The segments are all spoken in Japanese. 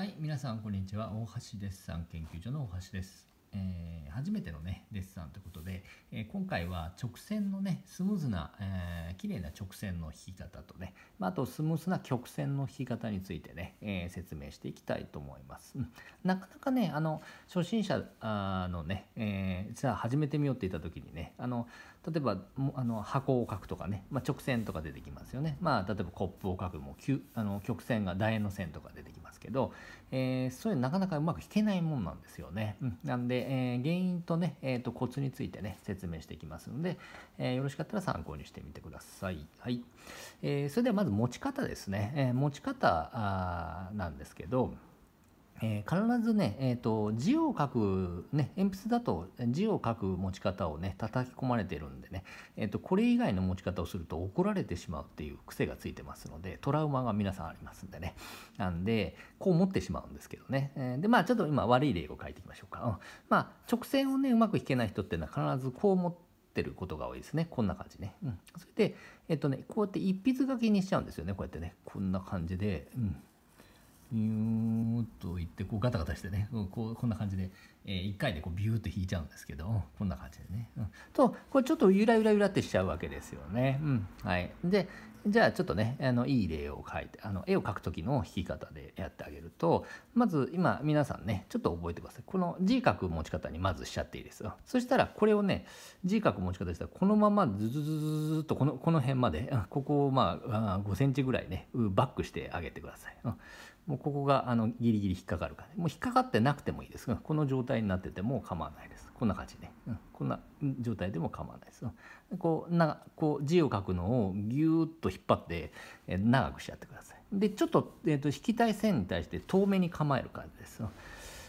はい、皆さんこんにちは。大橋デッサン研究所の大橋です。えー初めてのねデッサンということで、えー今回は直線のねスムーズな、えー綺麗な直線の引き方とね、まあ、あとスムーズな曲線の引き方についてね、えー説明していきたいと思います。うんなかなかねあの初心者あのね、えーじゃあ始めてみようって言った時にねあの例えばあの箱を書くとかね、まあ、直線とか出てきますよね。まあ、例えばコップを書くもあの曲線が楕円の線とか出てきますけど、えーそれなかなかうまく弾けないもんなんですよね。うんなんで、えー原因とね、えーとコツについてね説明していきますので、えーよろしかったら参考にしてみてください。はい。えーそれではまず持ち方ですね。えー持ち方あなんですけど、えー必ずね、えー、と字を書く、ね、鉛筆だと字を書く持ち方をね叩き込まれてるんでね、えー、とこれ以外の持ち方をすると怒られてしまうっていう癖がついてますのでトラウマが皆さんありますんでね。なんでこう思ってしまうんですけどね、えーでまあちょっと今悪い例を書いていきましょうか、うん。まあ直線をねうまく引けない人っていうのは必ずこう思ってることが多いですね。こんな感じね、うん、それでえっ、とねこうやって一筆書きにしちゃうんですよね。こうやってね。こんな感じで、うん、ってこうガタガタしてねこうこんな感じで、え1回でこうビューっと引いちゃうんですけどこんな感じでね、うん、とこれちょっとゆらゆらゆらってしちゃうわけですよね、うんはい、でじゃあちょっとねあのいい例を描いてあの絵を描く時の引き方でやってあげるとまず今皆さんねちょっと覚えてください。この字書く持ち方にまずしちゃっていいですよ。そしたらこれをね字書く持ち方したらこのままズズズズズっとこのこの辺までここをまあ5センチぐらいねバックしてあげてください、うん。もうここがあのギリギリ引っかかるから、もう引っかかってなくてもいいですが。この状態になってても構わないです。こんな感じね。うん、こんな状態でも構わないです。こうなこう字を書くのをギューッと引っ張って、えー長くしちゃってください。でちょっと,、えー、と引きたい線に対して遠めに構える感じです。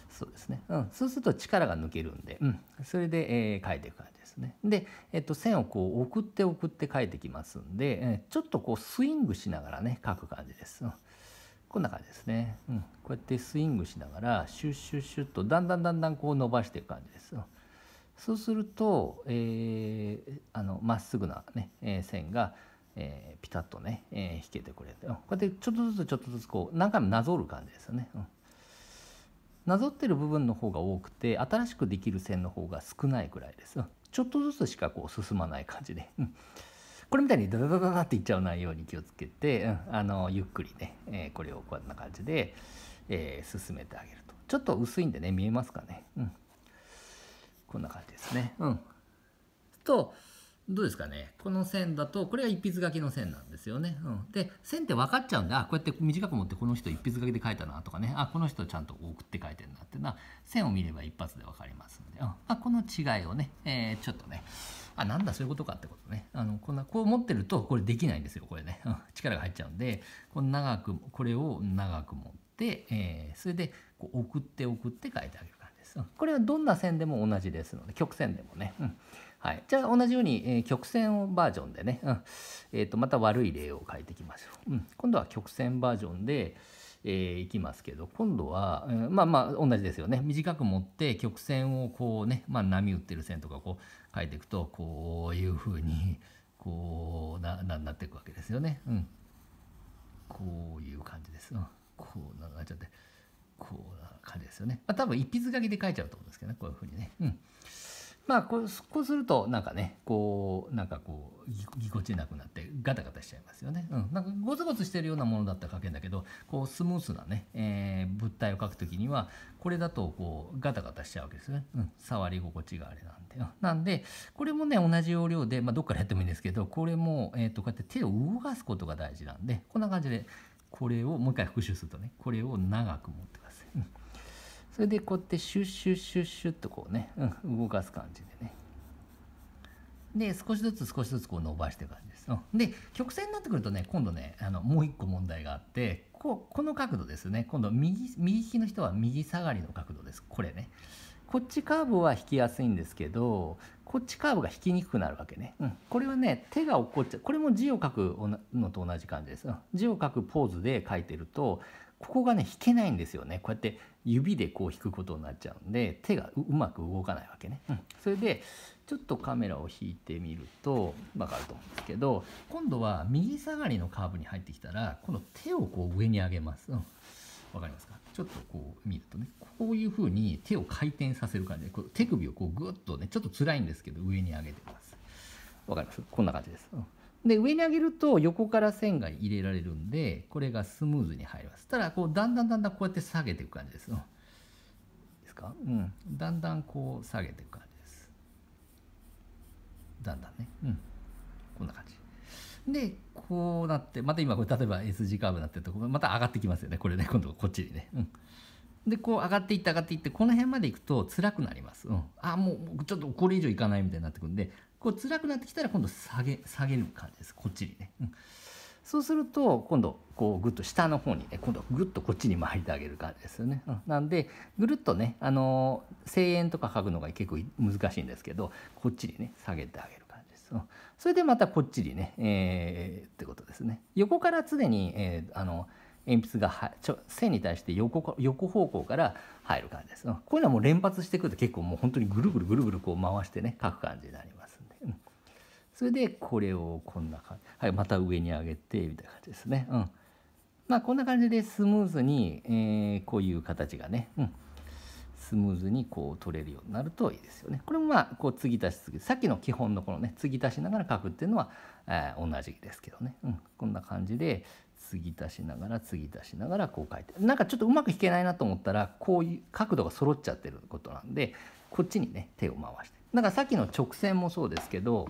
そうですね、うん、そうすると力が抜けるんで、うん、それで、えー書いていく感じですね。で、えっと線をこう送って送って書いてきますんで、えーちょっとこうスイングしながらね書く感じです。うんこんな感じですね。うん、こうやってスイングしながらシュッシュッシュッとだんだんだんだんこう伸ばしていく感じです。そうすると、えーあのまっすぐな、ねえー線が、えーピタッとね、えー引けてくれて、こうやってちょっとずつちょっとずつこう何回もなぞる感じですよね。うんなぞってる部分の方が多くて新しくできる線の方が少ないくらいです。うんちょっとずつしかこう進まない感じで。うんこれみたいにダダダダダっていっちゃわないように気をつけて、うんあのゆっくりね、えーこれをこんな感じで、えー進めてあげると。ちょっと薄いんでね見えますかね、うん、こんな感じですね。うん、とどうですかね？この線だとこれが一筆書きの線なんですよね。うん、で線って分かっちゃうんであこうやって短く持ってこの人一筆書きで書いたなとかね。あこの人ちゃんと送って書いてるなって。いうのは線を見れば一発で分かりますんで、うん。まあ、この違いをね、えーちょっとね。あなんだそういうことかってことね。あのこんなこう持ってるとこれできないんですよこれね、うん。力が入っちゃうんでこの長くこれを長く持って、えーそれでこう送って送って書いてあげる感じです、うん。これはどんな線でも同じですので曲線でもね、うん。はい、じゃあ同じように、えー曲線バージョンでね、うん。えー、とまた悪い例を書いていきましょう、うん。今度は曲線バージョンで、えーいきますけど今度は、うんまあまあ同じですよね。短く持って曲線をこうね、まあ、波打ってる線とかこう書いていくとこういうふうにこうなななっていくわけですよね。うん、こういう感じです。うん、こうなっちゃって。こうな感じですよね。まあ、多分一筆書きで書いちゃうと思うんですけどね。こういうふうにね。うん。まあこうこうするとなんかねこうなんかこうぎこちなくなってガタガタしちゃいますよね。うん、なんかゴツゴツしてるようなものだったら書けんだけどこうスムースなね、えー物体を書くときにはこれだとこうガタガタしちゃうわけですね。うん、触り心地があれなんで。うんなんでこれもね同じ要領で、まあ、どっからやってもいいんですけどこれも、えー、とこうやって手を動かすことが大事なんでこんな感じでこれをもう一回復習するとねこれを長く持って。それでこうやってシュッシュッシュッシュッとこうね、うん、動かす感じでね。で少しずつ少しずつこう伸ばしていく感じです。うん。で曲線になってくるとね今度ねあのもう一個問題があってこうこの角度ですね。今度右右利きの人は右下がりの角度です。これね。こっちカーブは引きやすいんですけどこっちカーブが引きにくくなるわけね、うん、これはね手が落っこっちゃう。これも字を書くのと同じ感じです、うん。字を書くポーズで書いてるとここがね引けないんですよね。こうやって指でこう引くことになっちゃうんで手がううまく動かないわけね、うん。それでちょっとカメラを引いてみると分かると思うんですけど今度は右下がりのカーブに入ってきたら今度手をこう上に上げます、うん、分かりますか？ちょっとこう見るとね。こういうふうに手を回転させる感じでこう手首をこうグッとねちょっと辛いんですけど上に上げてます。わかります？こんな感じです、で上に上げると横から線が入れられるんでこれがスムーズに入ります。ただこうだんだんだんだんこうやって下げていく感じです、うん、ですか？うん。だんだんこう下げていく感じです。だんだんね。うん。こんな感じ。でこうなってまた今これ例えば S 字カーブになってるとこまた上がってきますよね。これね。今度こっちにね、うん、でこう上がっていって上がっていってこの辺まで行くと辛くなります、うん、あもうちょっとこれ以上いかないみたいになってくるんでこう辛くなってきたら今度下げ下げる感じです。こっちにね、うん、そうすると今度こうぐっと下の方にね今度ぐっとこっちに巻いてあげる感じですよね、うん、なんでぐるっとねあの声援とか書くのが結構難しいんですけどこっちにね下げてあげる感じです。それでまたこっちにね、えー、ってことですね。横から常に、えー、あの鉛筆がはちょ線に対して横横方向から入る感じです。こういうのはもう連発してくると結構もう本当にぐるぐるぐるぐるこう回してね書く感じになります、それでこれをこんな感じ、はい、また上に上げてみたいな感じですね。うん。まあ、こんな感じでスムーズに、えー、こういう形がね、うん、スムーズにこう取れるようになるといいですよね。これもまあこう継ぎ足し継ぎさっきの基本のこのね継ぎ足しながら書くっていうのは、えー、同じですけどね、うん、こんな感じで継ぎ足しながら継ぎ足しながらこう書いて。なんかちょっとうまく弾けないなと思ったらこういう角度が揃っちゃってることなんでこっちにね手を回して。だからさっきの直線もそうですけど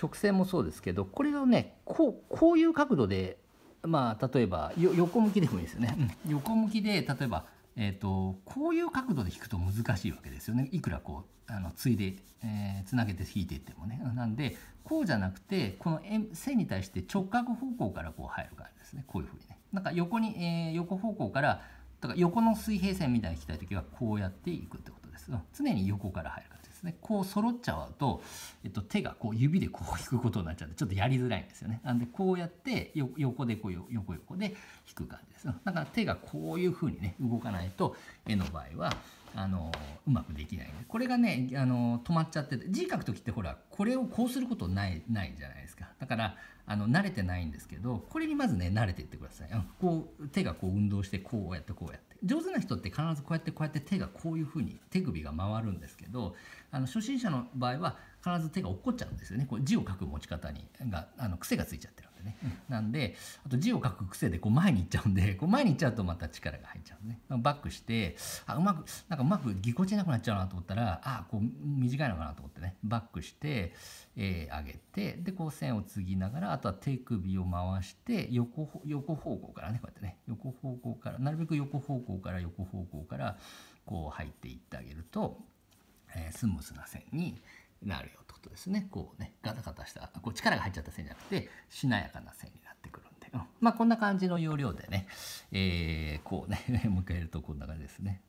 直線もそうですけどこれをねこうこういう角度でまあ例えば横向きでもいいですよね、うん、横向きで例えばえーと、こういう角度で弾くと難しいわけですよね。いくらこうあのついで、えー、つなげて弾いていってもね。なんでこうじゃなくてこの線に対して直角方向からこう入る感じですね。こういうふうにね。なんか横に、えー、横方向からだから横の水平線みたいに弾きたい時はこうやっていくってことです。常に横から入る感じ。ですね。こう揃っちゃうと、えっと、手がこう指でこう引くことになっちゃってちょっとやりづらいんですよね。なんでこうやって横でこう横横で引く感じ。ですだから手がこういうふうにね動かないと絵の場合はあのうまくできない。これがねあの止まっちゃって字書く時ってほらこれをこうすることないないじゃないですか。だからあの慣れてないんですけどこれにまずね慣れていってください。こう手がこう運動してこうやってこうやって。上手な人って必ずこうやってこうやって手がこういうふうに手首が回るんですけどあの初心者の場合は必ず手が落っこっちゃうんですよね。これ字を書く持ち方にがあの癖がついちゃってる。んでね、なんであと字を書く癖でこう前に行っちゃうんでこう前に行っちゃうとまた力が入っちゃうんで、ね、バックしてあうまくなんかうまくぎこちなくなっちゃうなと思ったらあこう短いのかなと思ってね。バックして、えー、上げてでこう線を継ぎながらあとは手首を回して横横方向からねこうやってね。横方向からなるべく横方向から横方向からこう入っていってあげると、えー、スムーズな線になるよってことですね。こうねガタガタしたこう力が入っちゃった線じゃなくてしなやかな線になってくるんで、うん、まあこんな感じの要領でね、えー、こうね もう一回やるとこんな感じですね。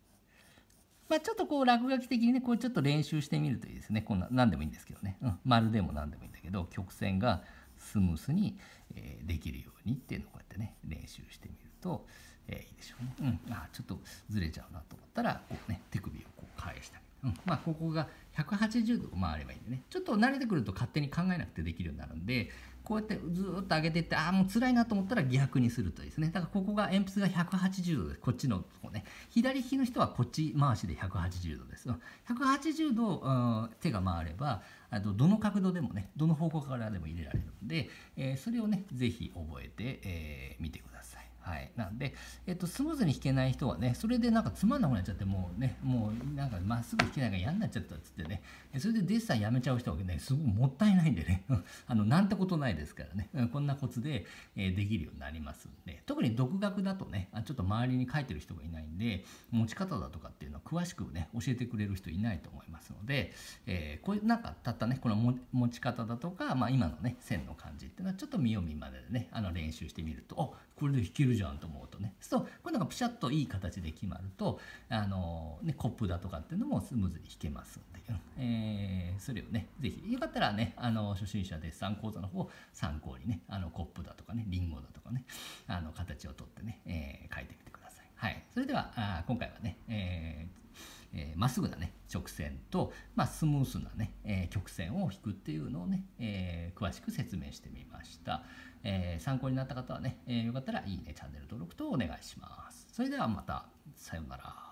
まあ、ちょっとこう落書き的にねこうちょっと練習してみるといいですね。こんな何でもいいんですけどね、うん、丸でも何でもいいんだけど曲線がスムースに、えー、できるようにっていうのをこうやってね練習してみると、えー、いいでしょうね。うん、あちょっとずれちゃうなと思ったらこうね手首をこう返してあげる。うん、まあここが180度回ればいいんでね。ちょっと慣れてくると勝手に考えなくてできるようになるんでこうやってずっと上げていってああもう辛いなと思ったら逆にするとですね。だからここが鉛筆が180度です。こっちの方ね。左利きの人はこっち回しで180度です。180度手が回ればあとどの角度でもねどの方向からでも入れられるので、えー、それをね是非覚えて、えー、てください。はい、なんで、えっと、スムーズに弾けない人はねそれでなんかつまんなくなっちゃってもうねもうなんかまっすぐ弾けないから嫌になっちゃったっつってね。それでデッサンやめちゃう人はねすごくもったいないんでね。あのなんてことないですからね。こんなコツで、えできるようになりますんで。特に独学だとねちょっと周りに書いてる人がいないんで持ち方だとかっていうのは詳しくね教えてくれる人いないと思いますので、えー、こういうなんかたったねこの持ち方だとか、まあ、今のね線の感じっていうのはちょっと見よう見まねでねあの練習してみるとあこれで弾けるじゃんと思うとね。そうこういうのがピシャッといい形で決まるとあの、ね、コップだとかっていうのもスムーズに弾けますんで、えー、それをね是非よかったらねあの初心者デッサン講座の方参考にねあのコップだとかねリンゴだとかねあの形をとってね、えー、書いてみてください。はい、それではあ今回はね、ええー、まっすぐなね直線と、まあ、スムースなね、えー、曲線を引くっていうのをね、えー、詳しく説明してみました。えー、参考になった方はね、えー、よかったらいいね、チャンネル登録とお願いします。それではまたさようなら。